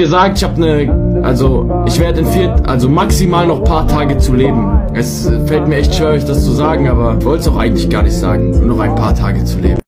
gesagt, ich habe eine, also ich werde in vier, also maximal noch paar Tage zu leben. Es fällt mir echt schwer, euch das zu sagen, aber ich wollte es auch eigentlich gar nicht sagen, nur noch ein paar Tage zu leben.